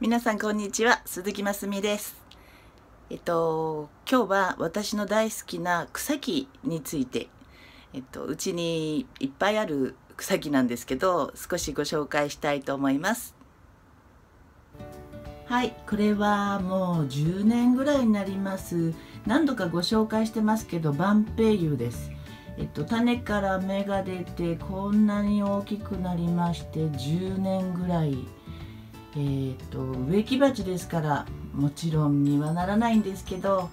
皆さんこんにちは鈴木ますみです。えっと今日は私の大好きな草木についてえっとうちにいっぱいある草木なんですけど少しご紹介したいと思います。はいこれはもう10年ぐらいになります。何度かご紹介してますけど万平油です。えっと、種から芽が出てこんなに大きくなりまして10年ぐらい、えー、っと植木鉢ですからもちろん実はならないんですけど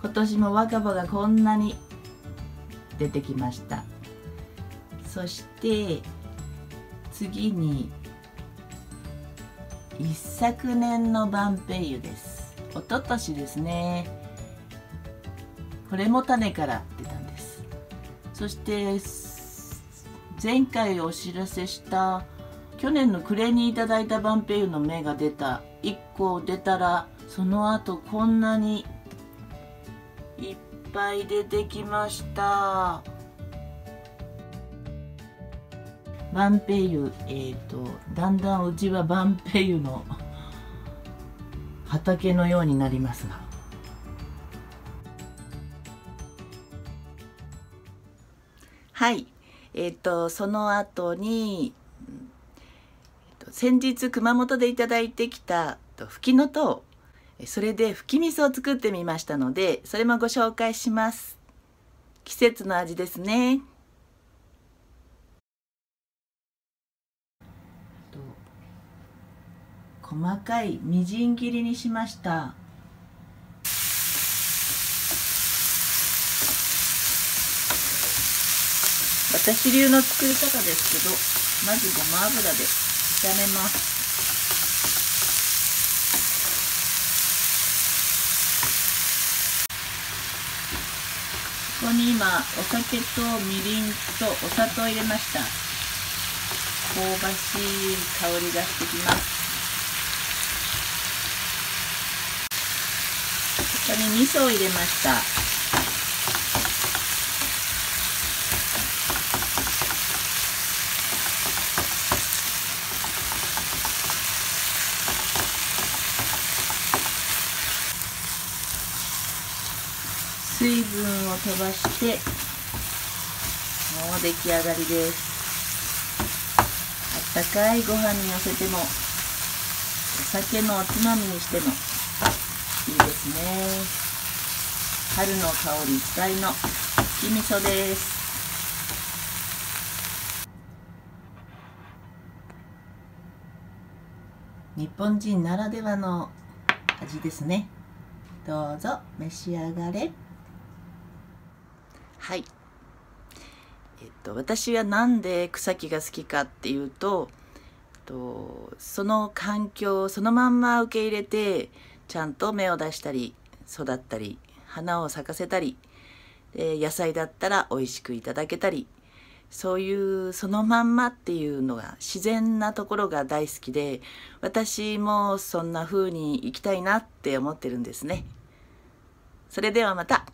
今年も若葉がこんなに出てきました。そして次に一昨年の万平油です。一昨年ですね。これも種から出たんです。そして前回お知らせした去年の暮れにいただいたバンペイユの芽が出た。1個出たらその後こんなにいっぱい出てきました。バンペイユえっ、ー、とだんだんうちはバンペイユの 畑のようになりますが。はい。えっ、ー、と、その後に、先日熊本でいただいてきたふきのとう、それでふき味噌を作ってみましたので、それもご紹介します。季節の味ですね。細かいみじん切りにしました。私流の作り方ですけどまずごま油で炒めます。ここに今お酒とみりんとお砂糖を入れました。香ばしい香りがしてきます。ここに味噌を入れました。水分を飛ばしてもう出来上がりです。あったかいご飯にのせてもお酒のおつまみにしてもいいですね。春の香りいっぱいのき味噌です。日本人ならではの味ですね。どうぞ召し上がれ。はいえっと私は何で草木が好きかっていうととその環境をそのまんま受け入れてちゃんと芽を出したり育ったり花を咲かせたりで野菜だったら美味しくいただけたりそういうそのまんまっていうのが自然なところが大好きで私もそんな風に生きたいなって思ってるんですね。それではまた。